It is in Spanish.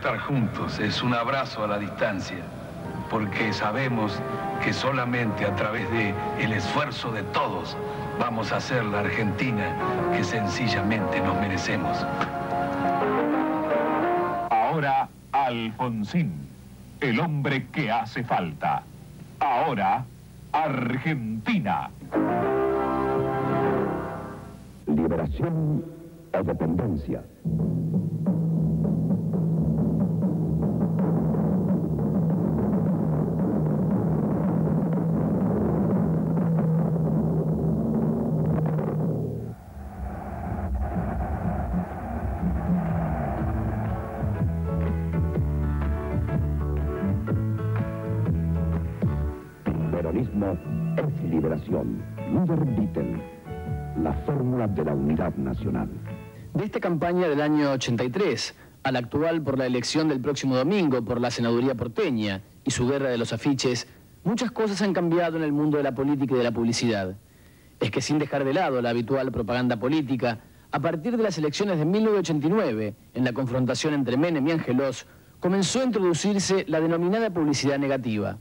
estar juntos, es un abrazo a la distancia, porque sabemos que solamente a través de el esfuerzo de todos vamos a hacer la Argentina que sencillamente nos merecemos. Ahora Alfonsín, el hombre que hace falta. Ahora Argentina. Liberación o dependencia. Peronismo es liberación. Luder Vittel, la fórmula de la unidad nacional. De esta campaña del año 83 a la actual por la elección del próximo domingo por la senaduría porteña y su guerra de los afiches, muchas cosas han cambiado en el mundo de la política y de la publicidad. Es que sin dejar de lado la habitual propaganda política, a partir de las elecciones de 1989, en la confrontación entre Menem y Angelos, comenzó a introducirse la denominada publicidad negativa.